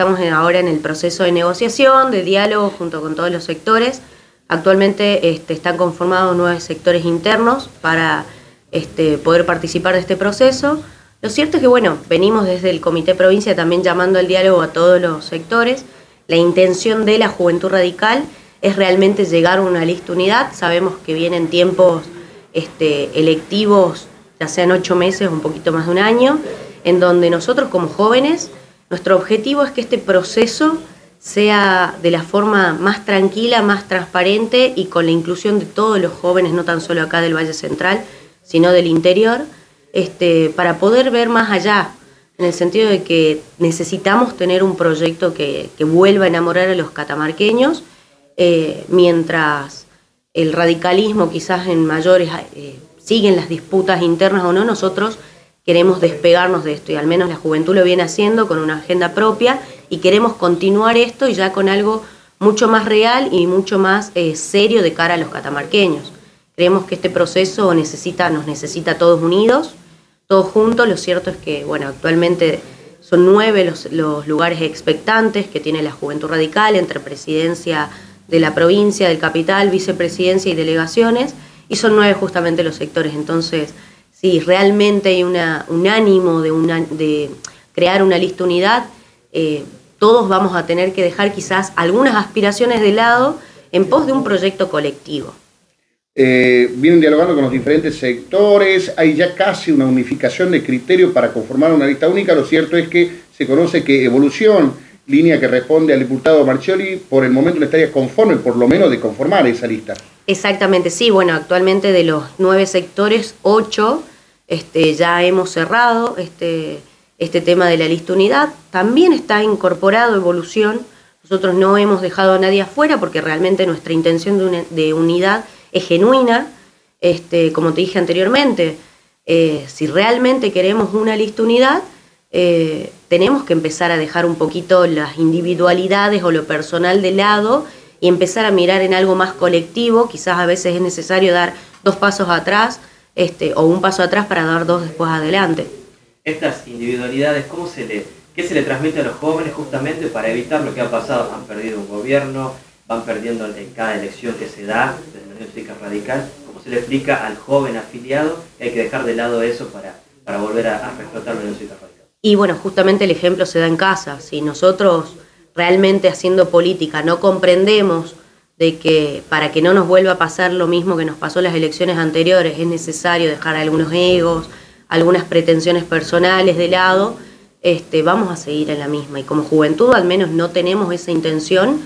estamos ahora en el proceso de negociación, de diálogo junto con todos los sectores. Actualmente este, están conformados nueve sectores internos para este, poder participar de este proceso. Lo cierto es que, bueno, venimos desde el Comité Provincia también llamando al diálogo a todos los sectores. La intención de la Juventud Radical es realmente llegar a una lista unidad. Sabemos que vienen tiempos este, electivos, ya sean ocho meses o un poquito más de un año, en donde nosotros como jóvenes, nuestro objetivo es que este proceso sea de la forma más tranquila, más transparente y con la inclusión de todos los jóvenes, no tan solo acá del Valle Central, sino del interior, este, para poder ver más allá, en el sentido de que necesitamos tener un proyecto que, vuelva a enamorar a los catamarqueños, eh, mientras el radicalismo quizás en mayores eh, siguen las disputas internas o no, nosotros queremos despegarnos de esto y al menos la juventud lo viene haciendo con una agenda propia y queremos continuar esto y ya con algo mucho más real y mucho más eh, serio de cara a los catamarqueños. Creemos que este proceso necesita, nos necesita todos unidos, todos juntos. Lo cierto es que, bueno, actualmente son nueve los, los lugares expectantes que tiene la Juventud Radical entre presidencia de la provincia, del capital, vicepresidencia y delegaciones, y son nueve justamente los sectores. Entonces, si realmente hay una, un ánimo de, una, de crear una lista unidad, eh, todos vamos a tener que dejar quizás algunas aspiraciones de lado en pos de un proyecto colectivo. Eh, vienen dialogando con los diferentes sectores, hay ya casi una unificación de criterios para conformar una lista única, lo cierto es que se conoce que Evolución, línea que responde al diputado Marchioli, por el momento no estaría conforme, por lo menos, de conformar esa lista. Exactamente, sí, bueno, actualmente de los nueve sectores, ocho este, ya hemos cerrado este, este tema de la lista unidad, también está incorporado Evolución, nosotros no hemos dejado a nadie afuera porque realmente nuestra intención de unidad es genuina, este, como te dije anteriormente, eh, si realmente queremos una lista unidad, eh, tenemos que empezar a dejar un poquito las individualidades o lo personal de lado y empezar a mirar en algo más colectivo. Quizás a veces es necesario dar dos pasos atrás este, o un paso atrás para dar dos después adelante. Estas individualidades, ¿cómo se le, ¿qué se le transmite a los jóvenes justamente para evitar lo que ha pasado? Han perdido un gobierno, van perdiendo en cada elección que se da desde la Radical, ¿cómo se le explica al joven afiliado que hay que dejar de lado eso para, para volver a, a reflotar la Radical? Y bueno, justamente el ejemplo se da en casa. Si nosotros realmente haciendo política no comprendemos de que para que no nos vuelva a pasar lo mismo que nos pasó en las elecciones anteriores, es necesario dejar algunos egos, algunas pretensiones personales de lado, este, vamos a seguir en la misma. Y como juventud al menos no tenemos esa intención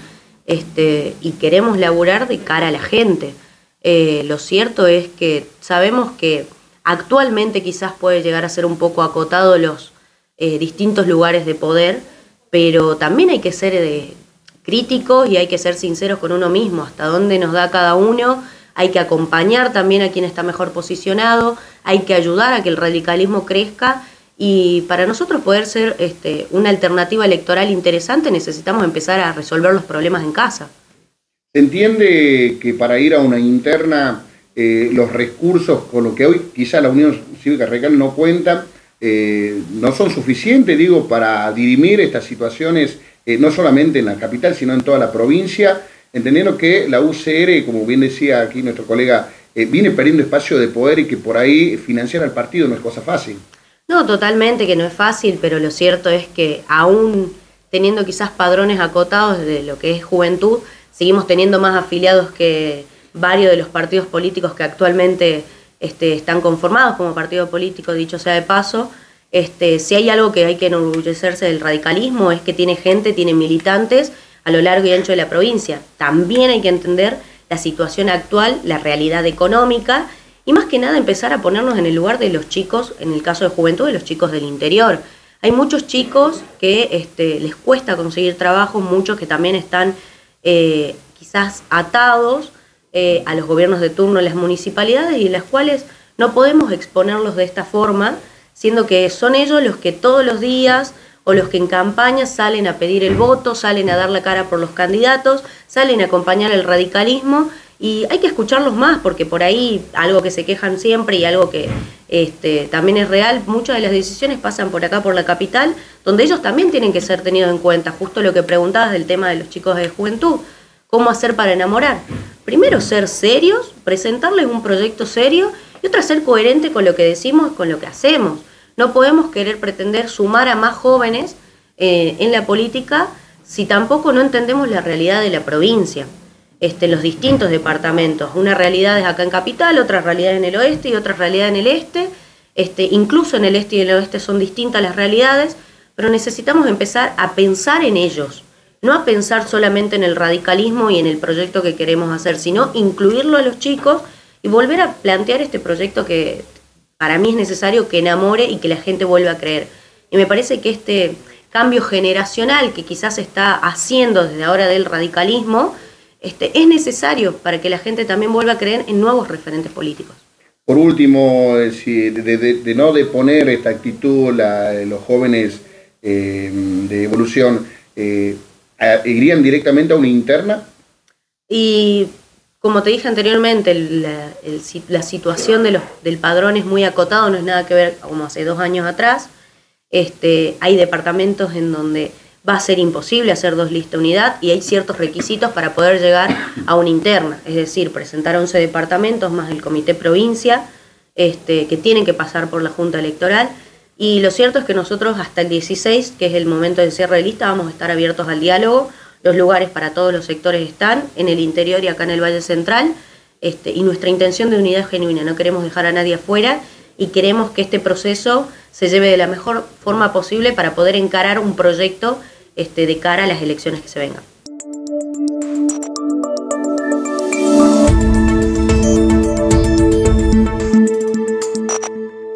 este, y queremos laburar de cara a la gente. Eh, lo cierto es que sabemos que actualmente quizás puede llegar a ser un poco acotado los eh, distintos lugares de poder, pero también hay que ser eh, críticos y hay que ser sinceros con uno mismo, hasta dónde nos da cada uno, hay que acompañar también a quien está mejor posicionado, hay que ayudar a que el radicalismo crezca y para nosotros poder ser este, una alternativa electoral interesante necesitamos empezar a resolver los problemas en casa. Se entiende que para ir a una interna eh, los recursos con lo que hoy quizá la Unión Cívica Radical no cuenta eh, no son suficientes, digo, para dirimir estas situaciones eh, no solamente en la capital, sino en toda la provincia, entendiendo que la UCR, como bien decía aquí nuestro colega, viene perdiendo espacio de poder y que por ahí financiar al partido no es cosa fácil. No, totalmente que no es fácil, pero lo cierto es que aún teniendo quizás padrones acotados de lo que es juventud, seguimos teniendo más afiliados que varios de los partidos políticos que actualmente este, están conformados como partido político, dicho sea de paso. Este, si hay algo que hay que enorgullecerse del radicalismo es que tiene gente, tiene militantes a lo largo y ancho de la provincia. También hay que entender la situación actual, la realidad económica y más que nada empezar a ponernos en el lugar de los chicos, en el caso de juventud, de los chicos del interior. Hay muchos chicos que este, les cuesta conseguir trabajo, muchos que también están eh, quizás atados eh, a los gobiernos de turno en las municipalidades y las cuales no podemos exponerlos de esta forma, siendo que son ellos los que todos los días o los que en campaña salen a pedir el voto, salen a dar la cara por los candidatos, salen a acompañar el radicalismo y hay que escucharlos más porque por ahí algo que se quejan siempre y algo que este, también es real, muchas de las decisiones pasan por acá, por la capital, donde ellos también tienen que ser tenidos en cuenta, justo lo que preguntabas del tema de los chicos de juventud, cómo hacer para enamorar. Primero ser serios, presentarles un proyecto serio y otra ser coherente con lo que decimos, con lo que hacemos. No podemos querer pretender sumar a más jóvenes eh, en la política si tampoco no entendemos la realidad de la provincia, este, los distintos departamentos. Una realidad es acá en Capital, otra realidad en el oeste y otra realidad en el este. Este, incluso en el este y el oeste son distintas las realidades, pero necesitamos empezar a pensar en ellos, no a pensar solamente en el radicalismo y en el proyecto que queremos hacer, sino incluirlo a los chicos y volver a plantear este proyecto que para mí es necesario que enamore y que la gente vuelva a creer. Y me parece que este cambio generacional que quizás está haciendo desde ahora del radicalismo, este, es necesario para que la gente también vuelva a creer en nuevos referentes políticos. Por último, eh, de, no deponer esta actitud los jóvenes eh, de evolución, eh, ¿irían directamente a una interna? Y como te dije anteriormente, la, situación de los, del padrón es muy acotado, no es nada que ver como hace dos años atrás. Este, hay departamentos en donde va a ser imposible hacer dos listas unidad y hay ciertos requisitos para poder llegar a una interna, es decir, presentar 11 departamentos más el comité provincia, este, que tienen que pasar por la Junta Electoral. Y lo cierto es que nosotros hasta el 16, que es el momento de cierre de lista, vamos a estar abiertos al diálogo los lugares para todos los sectores están, en el interior y acá en el Valle Central, este, y nuestra intención de unidad genuina, no queremos dejar a nadie afuera y queremos que este proceso se lleve de la mejor forma posible para poder encarar un proyecto este, de cara a las elecciones que se vengan.